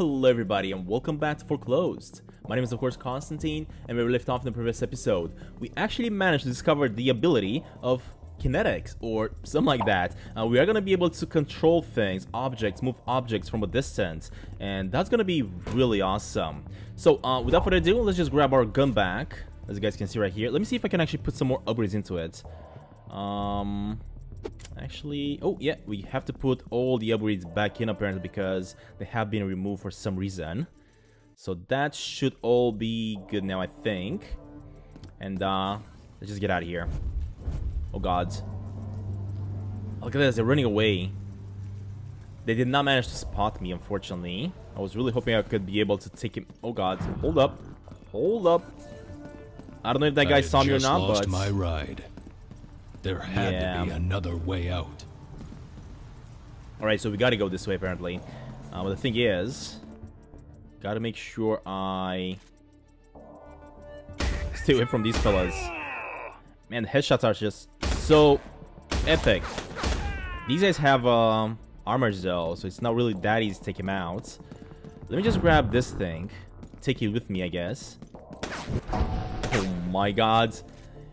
Hello everybody and welcome back to Foreclosed. My name is of course Constantine and we left off in the previous episode, we actually managed to discover the ability of kinetics or something like that. Uh, we are going to be able to control things, objects, move objects from a distance and that's going to be really awesome. So uh, without further ado, let's just grab our gun back as you guys can see right here. Let me see if I can actually put some more upgrades into it. Um, Actually, oh yeah, we have to put all the upgrades back in apparently because they have been removed for some reason. So that should all be good now, I think. And uh, let's just get out of here. Oh god. Look at this, they're running away. They did not manage to spot me, unfortunately. I was really hoping I could be able to take him. Oh god, hold up. Hold up. I don't know if that guy I saw me or not, but... my ride. There had Yeah. to be another way out. Alright, so we gotta go this way apparently. Uh, but the thing is, gotta make sure I stay away from these fellas. Man, the headshots are just so epic. These guys have um, armor though, so it's not really that easy to take him out. Let me just grab this thing, take it with me, I guess. Oh my god.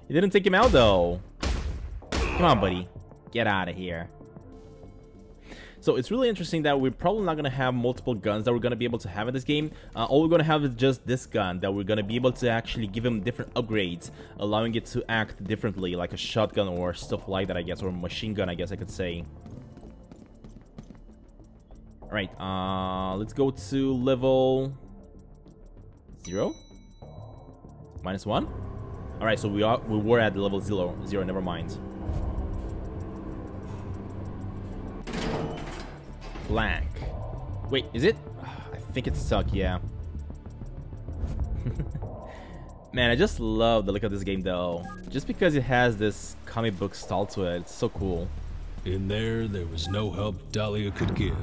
He didn't take him out though. Come on, buddy. Get out of here. So it's really interesting that we're probably not going to have multiple guns that we're going to be able to have in this game. Uh, all we're going to have is just this gun that we're going to be able to actually give him different upgrades, allowing it to act differently, like a shotgun or stuff like that, I guess, or a machine gun, I guess I could say. Alright, uh, let's go to level... Zero? Minus one? Alright, so we are we were at level zero, zero, never mind. Blank. Wait, is it? I think it's stuck, yeah. Man, I just love the look of this game though. Just because it has this comic book style to it, it's so cool. In there, there was no help Dahlia could give.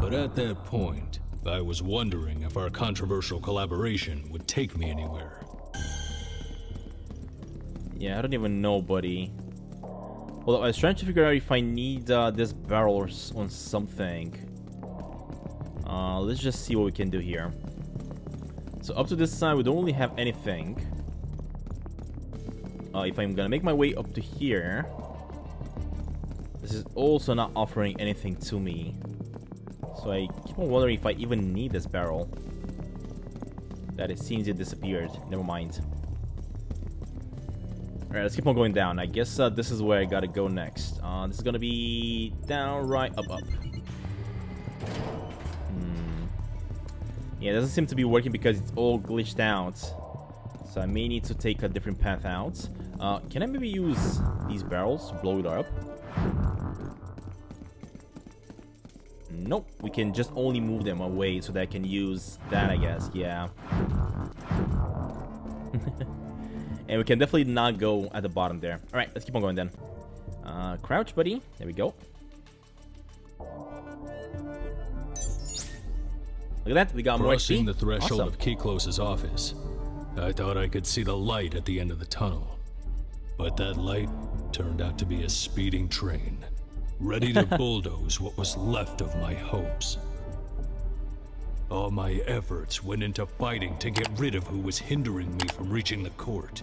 But at that point, I was wondering if our controversial collaboration would take me anywhere. Yeah, I don't even know, buddy. Well, I was trying to figure out if I need uh, this barrel on something. Uh, let's just see what we can do here. So up to this side, we don't really have anything. Uh, if I'm gonna make my way up to here, this is also not offering anything to me. So I keep on wondering if I even need this barrel. That it seems it disappeared. Never mind. Alright, let's keep on going down. I guess uh, this is where I gotta go next. Uh, this is gonna be down, right, up, up. Hmm. Yeah, it doesn't seem to be working because it's all glitched out. So I may need to take a different path out. Uh, can I maybe use these barrels to blow it up? Nope, we can just only move them away so that I can use that, I guess. Yeah. And we can definitely not go at the bottom there. Alright, let's keep on going then. Uh, crouch, buddy. There we go. Look at that, we got more Crossing XP. the threshold Awesome. of Kiklos's office, I thought I could see the light at the end of the tunnel. But that light turned out to be a speeding train, ready to bulldoze what was left of my hopes. All my efforts went into fighting to get rid of who was hindering me from reaching the court,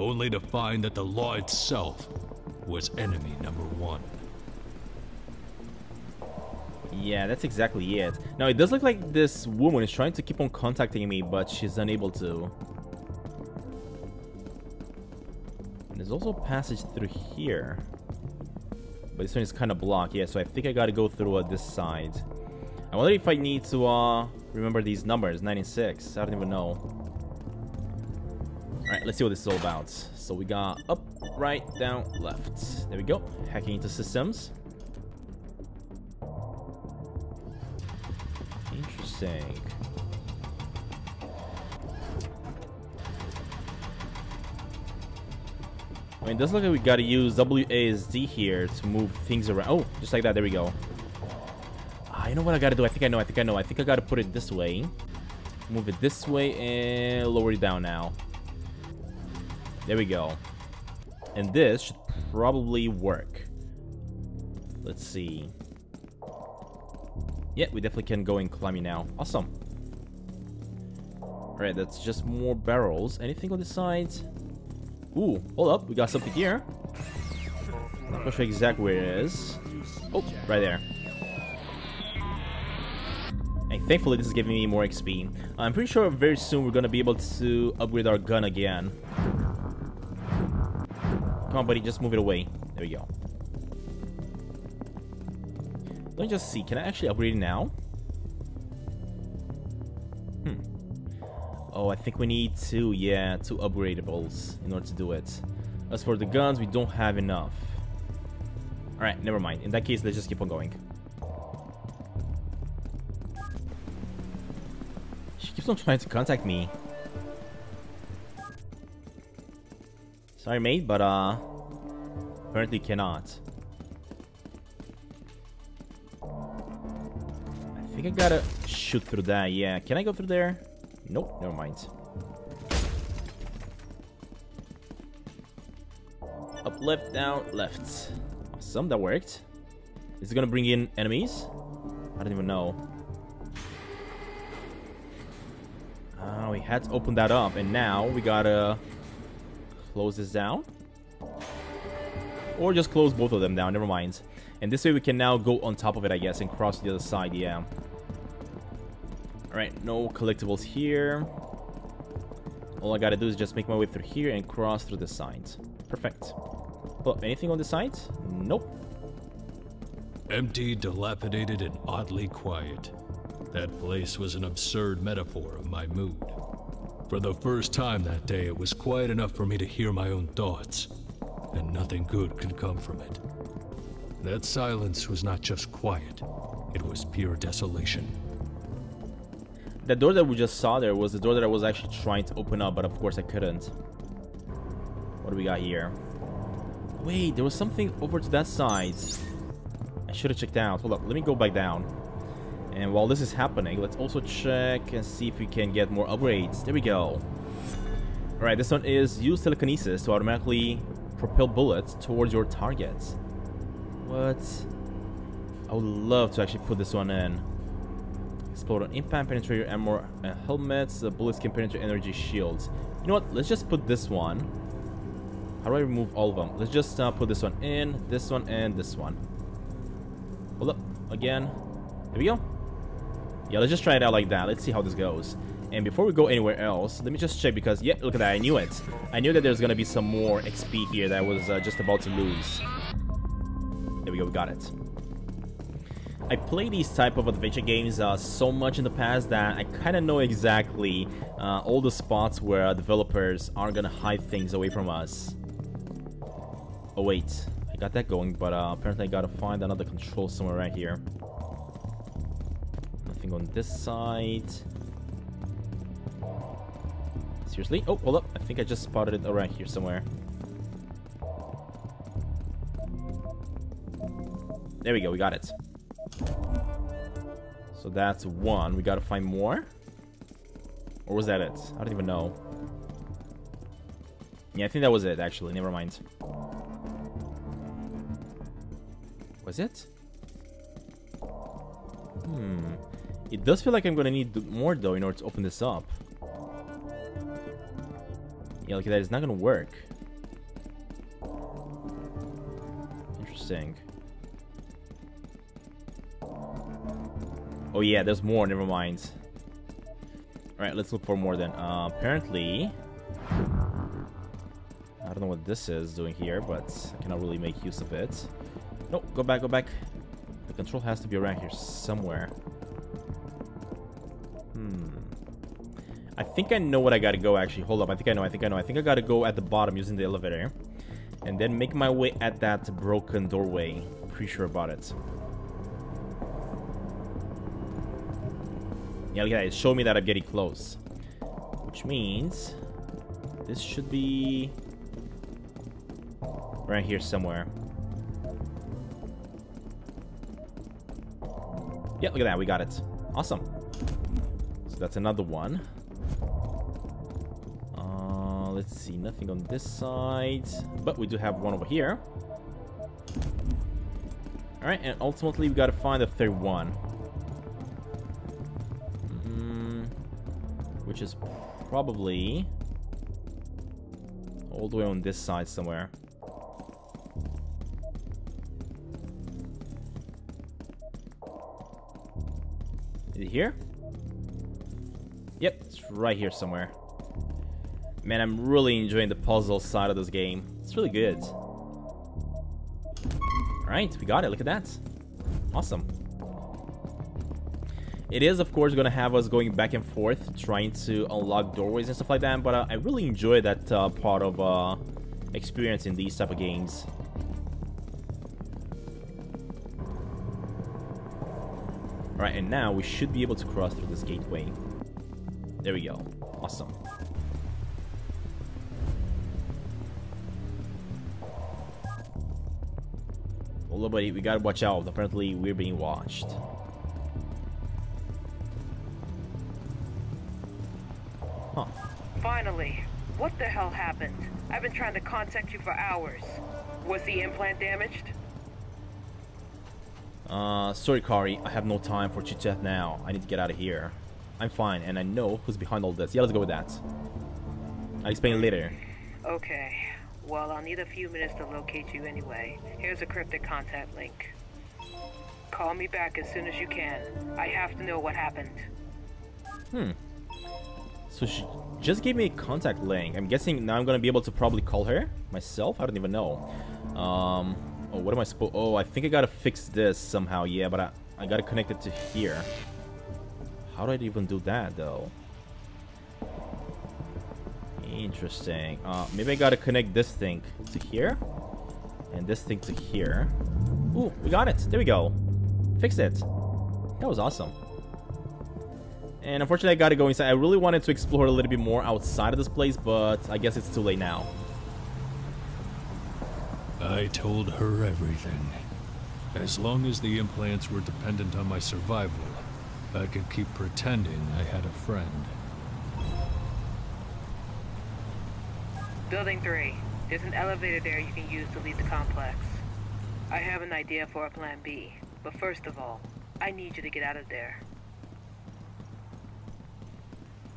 only to find that the law itself was enemy number one. Yeah, that's exactly it. Now, it does look like this woman is trying to keep on contacting me, but she's unable to. There's also a passage through here. But this one is kind of blocked, yeah, so I think I gotta go through uh, this side. I wonder if I need to uh, remember these numbers, 96. I don't even know. Alright, let's see what this is all about. So we got up, right, down, left. There we go. Hacking into systems. Interesting. I mean, it does look like we gotta use WASD here to move things around. Oh, just like that. There we go. Ah, you know what I gotta do? I think I know. I think I know. I think I gotta put it this way. Move it this way and lower it down now. There we go. And this should probably work. Let's see. Yeah, we definitely can go and climbing now. Awesome. Alright, that's just more barrels. Anything on the sides? Ooh, hold up. We got something here. Not sure exactly where it is. Oh, right there. And thankfully this is giving me more XP. I'm pretty sure very soon we're gonna be able to upgrade our gun again. Come on, buddy, just move it away. There we go. Let me just see. Can I actually upgrade it now? Hmm. Oh, I think we need two, yeah, two upgradables in order to do it. As for the guns, we don't have enough. Alright, never mind. In that case, let's just keep on going. She keeps on trying to contact me. Sorry, mate, but, uh... Apparently cannot. I think I gotta shoot through that, yeah. Can I go through there? Nope, never mind. Up, left, down, left. Awesome, that worked. Is it gonna bring in enemies? I don't even know. Ah, we had to open that up, and now we gotta close this down. Or just close both of them down, never mind. And this way we can now go on top of it, I guess, and cross the other side, yeah. Alright, no collectibles here. All I gotta do is just make my way through here and cross through the sides. Perfect. Well, anything on the sides? Nope. Empty, dilapidated, and oddly quiet. That place was an absurd metaphor of my mood. For the first time that day, it was quiet enough for me to hear my own thoughts, and nothing good could come from it. That silence was not just quiet, it was pure desolation. The door that we just saw there was the door that I was actually trying to open up, but of course I couldn't. What do we got here? Wait, there was something over to that side. I should have checked out. Hold up, let me go back down. And while this is happening, let's also check and see if we can get more upgrades. There we go. Alright, this one is use telekinesis to automatically propel bullets towards your targets. What? I would love to actually put this one in. Explode on impact, penetrate your armor and helmets. The bullets can penetrate energy shields. You know what? Let's just put this one. How do I remove all of them? Let's just uh, put this one in, this one, and this one. Hold up. Again. There we go. Yeah, let's just try it out like that. Let's see how this goes. And before we go anywhere else, let me just check because, yeah, look at that. I knew it. I knew that there's to be some more XP here that I was uh, just about to lose. There we go. We got it. I play these type of adventure games uh, so much in the past that I kind of know exactly uh, all the spots where developers are gonna hide things away from us. Oh wait, I got that going, but uh, apparently I gotta find another control somewhere right here. On this side. Seriously? Oh, hold up. I think I just spotted it around here somewhere. There we go, we got it. So that's one. We gotta find more? Or was that it? I don't even know. Yeah, I think that was it, actually. Never mind. Was it? Hmm. It does feel like I'm gonna need more, though, in order to open this up. Yeah, like that is not gonna work. Interesting. Oh yeah, there's more, never mind. Alright, let's look for more then. Uh, apparently... I don't know what this is doing here, but I cannot really make use of it. No, go back, go back. The control has to be around here somewhere. I think I know what I gotta go, actually. Hold up, I think I know, I think I know. I think I gotta go at the bottom using the elevator. And then make my way at that broken doorway. Pretty sure about it. Yeah, look at that. It showed me that I'm getting close. Which means this should be right here somewhere. Yeah, look at that. We got it. Awesome. So that's another one let's see, nothing on this side. But we do have one over here. Alright, and ultimately we gotta find the third one. Mm, which is probably... All the way on this side somewhere. Is it here? Yep, it's right here somewhere. Man, I'm really enjoying the puzzle side of this game. It's really good. Alright, we got it. Look at that. Awesome. It is, of course, going to have us going back and forth, trying to unlock doorways and stuff like that, but uh, I really enjoy that uh, part of uh, experience in these type of games. Alright, and now we should be able to cross through this gateway. There we go. Awesome. Buddy. We gotta watch out. Apparently, we're being watched. Huh. Finally. What the hell happened? I've been trying to contact you for hours. Was the implant damaged? Uh, sorry, Kari. I have no time for chit-chat now. I need to get out of here. I'm fine, and I know who's behind all this. Yeah, let's go with that. I'll explain later. Okay. Well, I'll need a few minutes to locate you anyway. Here's a cryptic contact link. Call me back as soon as you can. I have to know what happened. Hmm. So she just gave me a contact link. I'm guessing now I'm gonna be able to probably call her myself. I don't even know. Um. Oh, what am I supposed? Oh, I think I gotta fix this somehow. Yeah, but I I gotta connect it to here. How do I even do that though? Interesting. Uh, maybe I gotta connect this thing to here, and this thing to here. Ooh, we got it. There we go. Fix it. That was awesome. And unfortunately, I gotta go inside. I really wanted to explore a little bit more outside of this place, but I guess it's too late now. I told her everything. As long as the implants were dependent on my survival, I could keep pretending I had a friend. Building 3. There's an elevator there you can use to leave the complex. I have an idea for a plan B, but first of all, I need you to get out of there.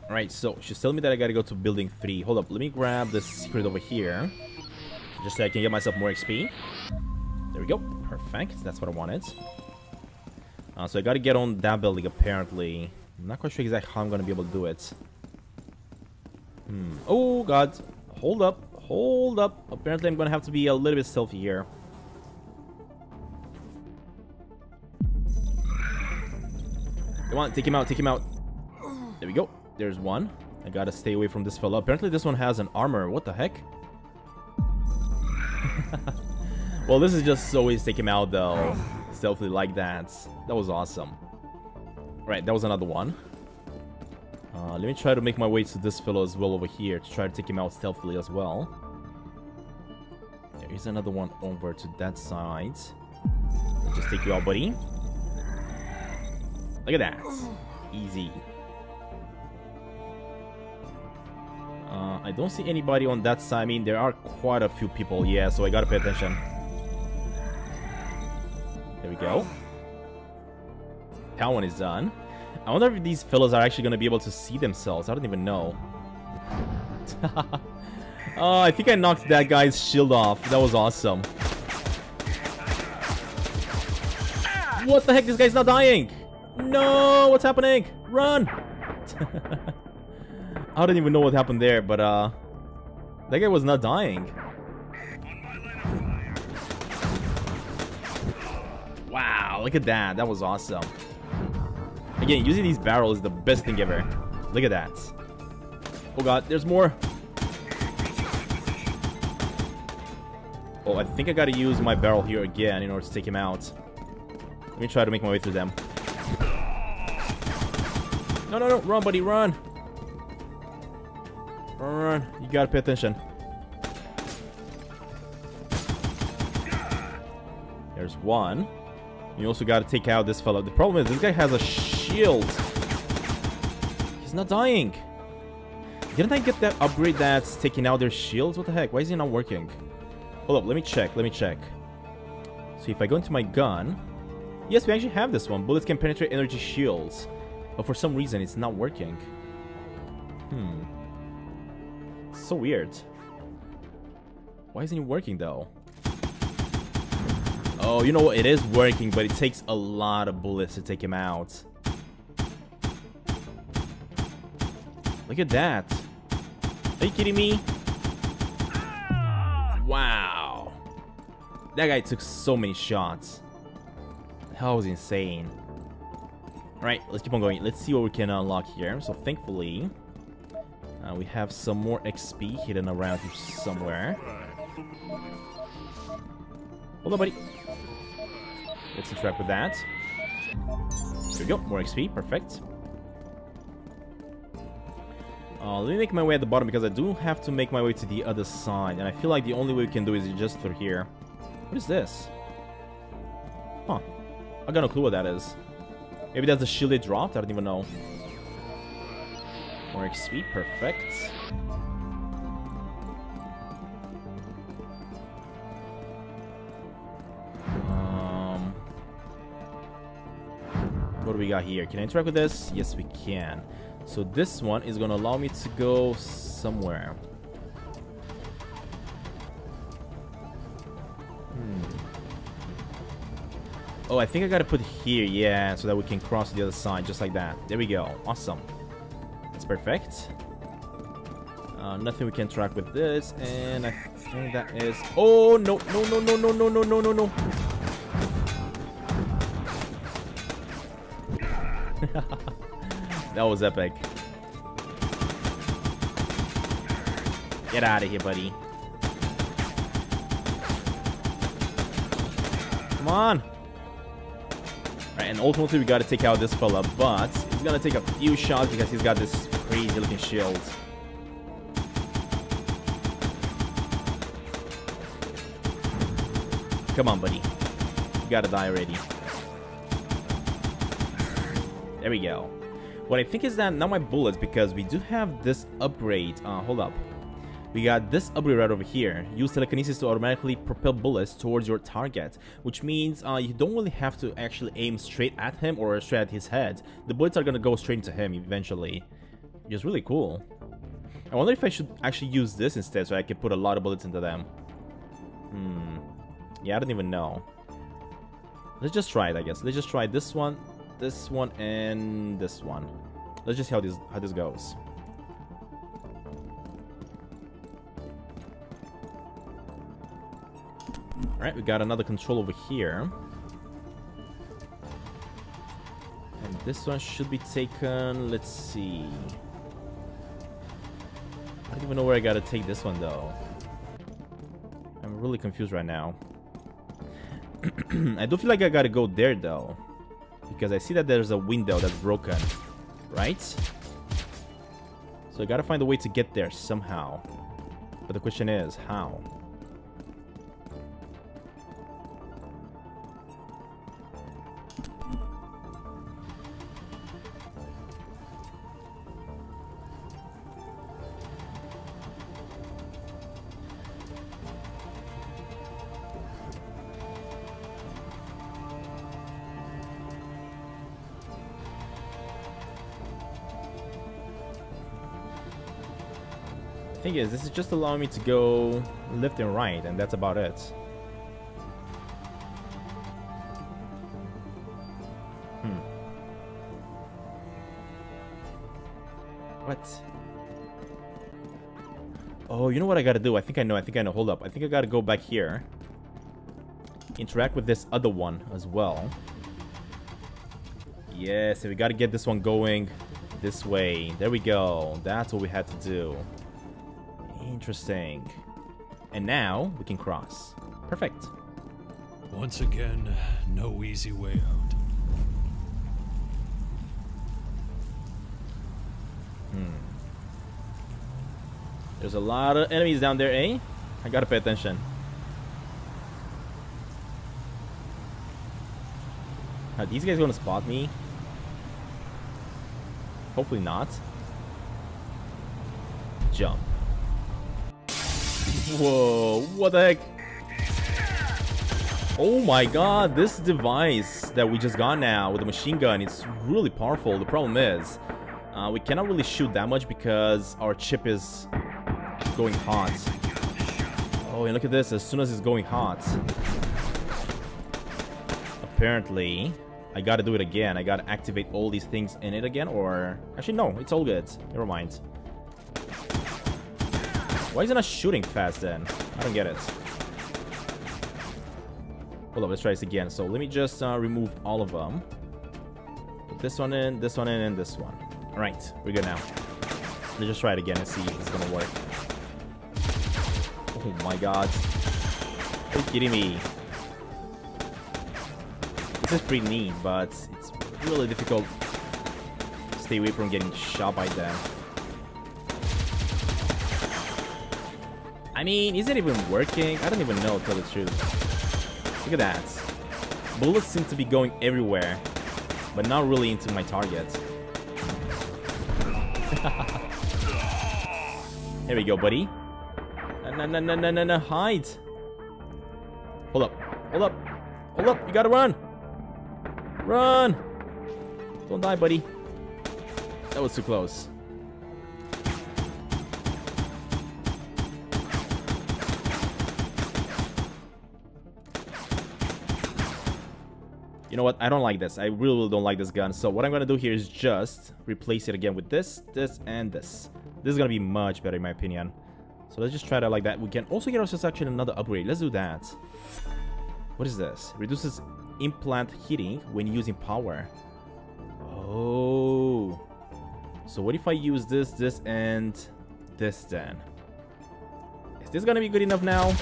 Alright, so she's telling me that I gotta go to building 3. Hold up, let me grab this secret over here. Just so I can get myself more XP. There we go. Perfect. That's what I wanted. Uh, so I gotta get on that building, apparently. I'm not quite sure exactly how I'm gonna be able to do it. Hmm. Oh, God. Hold up. Hold up. Apparently I'm gonna have to be a little bit stealthy here. Come on, take him out, take him out. There we go. There's one. I gotta stay away from this fella. Apparently this one has an armor. What the heck? well, this is just to take him out, though. Stealthily like that. That was awesome. All right, that was another one. Uh, let me try to make my way to this fellow as well over here to try to take him out stealthily as well. There is another one over to that side. Just take you out, buddy. Look at that. Easy. Uh, I don't see anybody on that side. I mean, there are quite a few people, yeah, so I gotta pay attention. There we go. That one is done. I wonder if these fellas are actually gonna be able to see themselves. I don't even know. oh, I think I knocked that guy's shield off. That was awesome. What the heck? This guy's not dying! No! What's happening? Run! I don't even know what happened there, but uh... That guy was not dying. Wow, look at that. That was awesome. Again, using these barrels is the best thing ever. Look at that. Oh god, there's more. Oh, I think I gotta use my barrel here again in order to take him out. Let me try to make my way through them. No, no, no, run, buddy, run! Run, you gotta pay attention. There's one. You also gotta take out this fellow. The problem is, this guy has a shield. He's not dying. Didn't I get that upgrade that's taking out their shields? What the heck? Why is he not working? Hold up, let me check, let me check. So if I go into my gun... Yes, we actually have this one. Bullets can penetrate energy shields. But for some reason, it's not working. Hmm. So weird. Why isn't it working though? Oh, you know what? It is working, but it takes a lot of bullets to take him out. Look at that. Are you kidding me? Wow. That guy took so many shots. That was insane. Alright, let's keep on going. Let's see what we can unlock here. So thankfully, uh, we have some more XP hidden around here somewhere. Hold on, buddy. Let's interact with that. There we go, more XP, perfect. Uh, let me make my way at the bottom because I do have to make my way to the other side. And I feel like the only way we can do is just through here. What is this? Huh. I got no clue what that is. Maybe that's the shield they dropped? I don't even know. More XP, perfect. Um, what do we got here? Can I interact with this? Yes, we can. So this one is going to allow me to go somewhere. Hmm. Oh, I think I gotta put here, yeah, so that we can cross the other side, just like that. There we go. Awesome. That's perfect. Uh, nothing we can track with this, and I think that is... Oh, no, no, no, no, no, no, no, no, no, no. that was epic. Get out of here, buddy. Come on. And ultimately we gotta take out this fella, but he's gonna take a few shots because he's got this crazy looking shield. Come on, buddy. You gotta die already. There we go. What I think is that now my bullets, because we do have this upgrade. Uh, hold up. We got this upgrade right over here. Use telekinesis to automatically propel bullets towards your target, which means uh, you don't really have to actually aim straight at him or straight at his head. The bullets are gonna go straight into him eventually. It's really cool. I wonder if I should actually use this instead so I can put a lot of bullets into them. Hmm. Yeah, I don't even know. Let's just try it, I guess. Let's just try this one, this one, and this one. Let's just see how this how this goes. Alright, we got another control over here. And this one should be taken... Let's see... I don't even know where I gotta take this one, though. I'm really confused right now. I do feel like I gotta go there, though. Because I see that there's a window that's broken. Right? So I gotta find a way to get there somehow. But the question is, how? Thing is, this is just allowing me to go left and right, and that's about it. Hmm. What? Oh, you know what I gotta do? I think I know, I think I know. Hold up. I think I gotta go back here. Interact with this other one as well. Yes, we gotta get this one going this way. There we go. That's what we had to do. Interesting. And now we can cross. Perfect. Once again, no easy way out. Hmm. There's a lot of enemies down there, eh? I gotta pay attention. Are these guys gonna spot me? Hopefully not. Jump. Whoa, what the heck? Oh my god, this device that we just got now with the machine gun, it's really powerful. The problem is, Uh, we cannot really shoot that much because our chip is going hot. Oh, and look at this, as soon as it's going hot. Apparently, I gotta do it again. I gotta activate all these things in it again, or... Actually, no, it's all good. Never mind. Why is it not shooting fast then? I don't get it. Hold up, let's try this again. So let me just uh, remove all of them. Put this one in, this one in, and this one. Alright, we're good now. Let's just try it again and see if it's gonna work. Oh my god. Are you kidding me? This is pretty neat, but it's really difficult to stay away from getting shot by them. I mean, is it even working? I don't even know, to tell the truth. Look at that. Bullets seem to be going everywhere, but not really into my target. Here we go, buddy. No, no, no, no, no, no, hide. Hold up, hold up, hold up, you gotta run. Run. Don't die, buddy. That was too close. You know what? I don't like this. I really, really don't like this gun. So what I'm to do here is just replace it again with this, this, and this. This is to be much better in my opinion. So let's just try that like that. We can also get ourselves actually another upgrade. Let's do that. What is this? Reduces implant heating when using power. Oh. So what if I use this, this, and this then? Is this to be good enough now?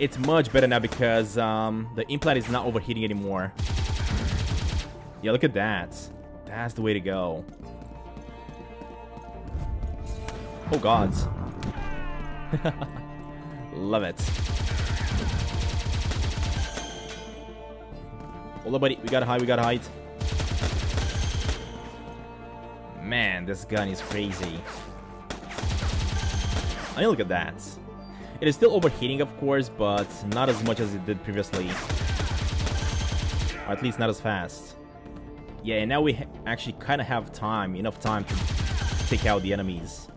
It's much better now because um, the implant is not overheating anymore. Yeah, look at that. That's the way to go. Oh gods. Love it. Hold up, buddy. We gotta hide, we gotta hide. Man, this gun is crazy. I mean, look at that. It is still overheating, of course, but not as much as it did previously. Or at least not as fast. Yeah, and now we actually kind of have time, enough time to take out the enemies.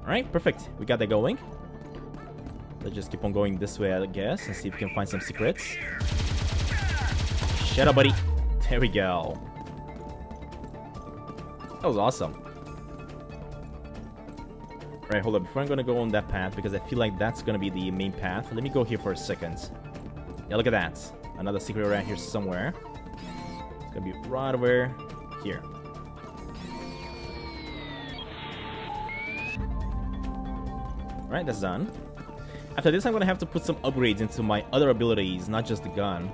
Alright, perfect. We got that going. Let's just keep on going this way, I guess, and see if we can find some secrets. Shut up, buddy. There we go. That was awesome. Right, hold up. Before I'm gonna go on that path, because I feel like that's gonna be the main path, let me go here for a second. Yeah, look at that. Another secret around here somewhere. It's gonna be right over here. Alright, that's done. After this, I'm gonna have to put some upgrades into my other abilities, not just the gun.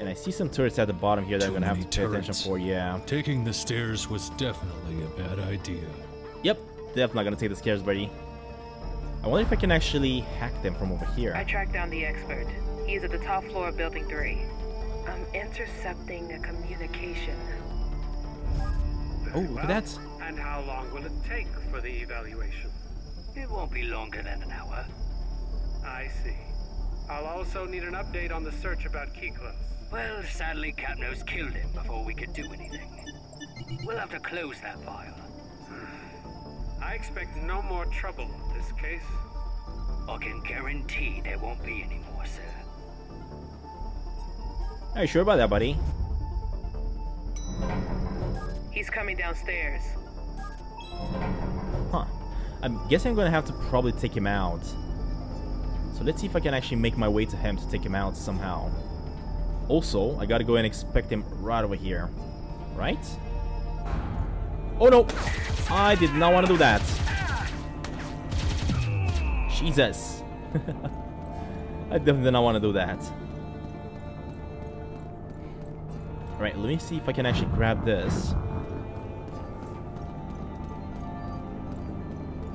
And I see some turrets at the bottom here that Too I'm gonna have to pay attention for, yeah. Taking the stairs was definitely a bad idea. Yep, definitely gonna take the stairs, buddy. I wonder if I can actually hack them from over here. I tracked down the expert. He is at the top floor of Building 3. I'm intercepting a communication. Oh, look at that. And how long will it take for the evaluation? It won't be longer than an hour. I see. I'll also need an update on the search about Kiklos. Well, sadly, Kapnos killed him before we could do anything. We'll have to close that file. I expect no more trouble with this case. I can guarantee there won't be any more, sir. Are you sure about that, buddy? He's coming downstairs. Huh. I'm guessing I'm gonna have to probably take him out. So let's see if I can actually make my way to him to take him out somehow. Also, I gotta go and expect him right over here. Right? Oh no! I did not want to do that. Jesus. I definitely did not want to do that. Alright, let me see if I can actually grab this.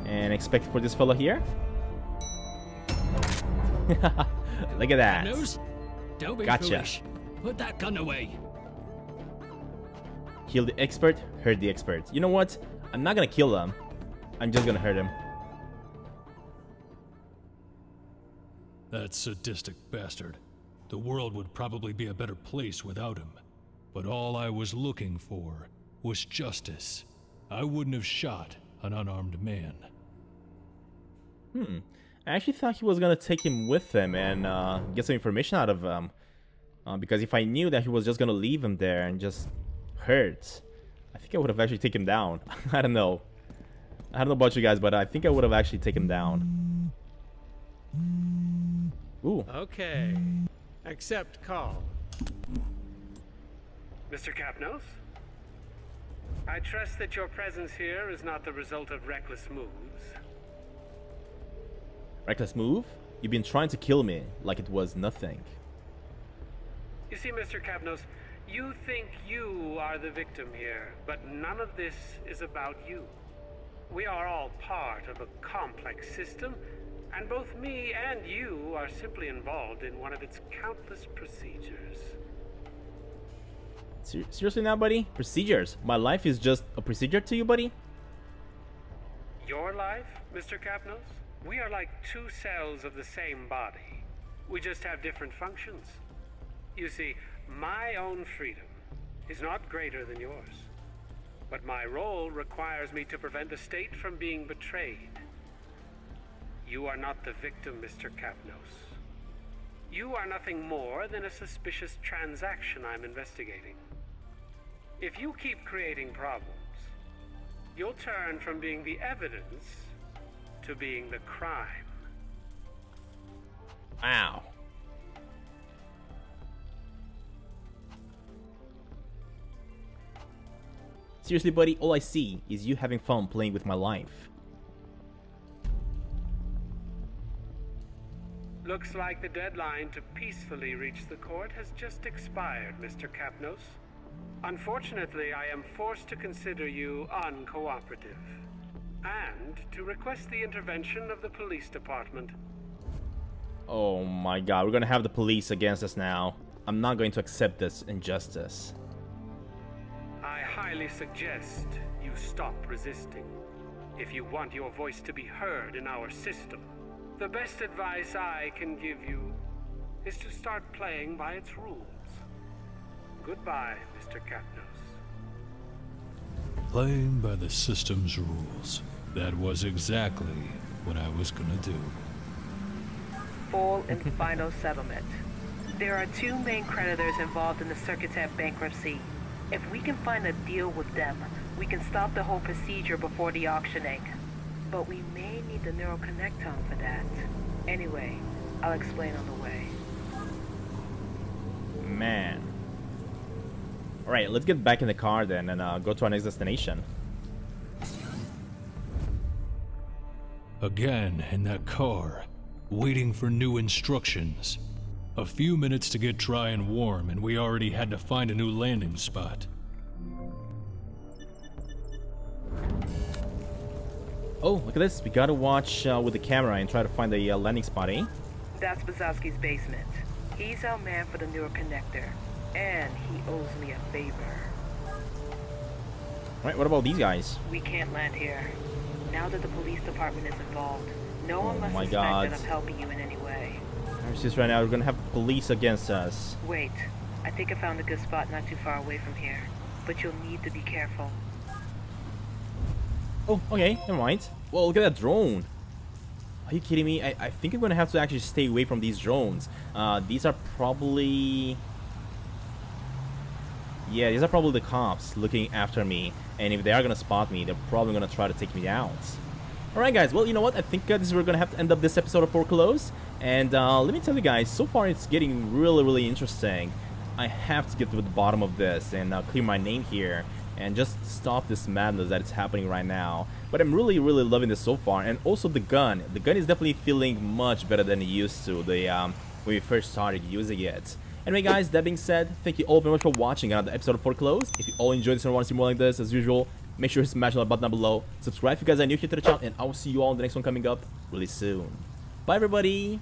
And expect for this fellow here. Look at that. Nose? Don't be Gotcha. foolish. Put that gun away. Kill the expert, hurt the expert. You know what? I'm not gonna kill them. I'm just gonna hurt him. That sadistic bastard. The world would probably be a better place without him. But all I was looking for was justice. I wouldn't have shot an unarmed man. Hmm. I actually thought he was gonna take him with him and uh, get some information out of him. Uh, because if I knew that he was just gonna leave him there and just hurt, I think I would have actually taken him down. I don't know. I don't know about you guys, but I think I would have actually taken him down. Ooh. Okay. Accept call. Mr. Kapnos? I trust that your presence here is not the result of reckless moves. Reckless move? You've been trying to kill me like it was nothing. You see, Mr. Kapnos, you think you are the victim here, but none of this is about you. We are all part of a complex system, and both me and you are simply involved in one of its countless procedures. Ser seriously now, buddy? Procedures? My life is just a procedure to you, buddy? Your life, Mr. Kapnos? We are like two cells of the same body. We just have different functions. You see, my own freedom is not greater than yours. But my role requires me to prevent the state from being betrayed. You are not the victim, Mr. Kapnos. You are nothing more than a suspicious transaction I'm investigating. If you keep creating problems, you'll turn from being the evidence to being the crime. Wow. Seriously, buddy, all I see is you having fun playing with my life. Looks like the deadline to peacefully reach the court has just expired, Mr. Kapnos. Unfortunately, I am forced to consider you uncooperative. And to request the intervention of the police department. Oh my god, we're gonna have the police against us now. I'm not going to accept this injustice. I highly suggest you stop resisting. If you want your voice to be heard in our system, the best advice I can give you is to start playing by its rules. Goodbye, Mr. Kapnos. Playing by the system's rules. That was exactly what I was gonna do. Full and final settlement. There are two main creditors involved in the Circuitec bankruptcy. If we can find a deal with them, we can stop the whole procedure before the auctioning. But we may need the neural connectome for that. Anyway, I'll explain on the way. Man. Alright, let's get back in the car then and uh, go to our next destination. Again in that car, waiting for new instructions. A few minutes to get dry and warm, and we already had to find a new landing spot. Oh, look at this. We gotta watch uh, with the camera and try to find the uh, landing spot, eh? That's Bazowski's basement. He's our man for the neural connector. And he owes me a favor. Alright, what about these guys? We can't land here. Now that the police department is involved, no one Oh must my God. that I'm helping you in any way. It's just right now, we're gonna have police against us. Wait, I think I found a good spot not too far away from here. But you'll need to be careful. Oh, okay, never mind. Well, look at that drone. Are you kidding me? I, I think I'm gonna have to actually stay away from these drones. Uh, these are probably... Yeah, these are probably the cops looking after me. And if they are gonna spot me, they're probably gonna try to take me out. Alright guys, well you know what, I think uh, this is we're gonna have to end up this episode of Foreclosed. And uh, let me tell you guys, so far it's getting really, really interesting. I have to get to the bottom of this and uh, clear my name here and just stop this madness that is happening right now. But I'm really, really loving this so far. And also the gun. The gun is definitely feeling much better than it used to the um, when we first started using it. Anyway guys, that being said, thank you all very much for watching another episode of Foreclosed. If you all enjoyed this and want to see more like this, as usual, make sure to smash that button down below. Subscribe if you guys are new here to the channel, and I will see you all in the next one coming up really soon. Bye everybody!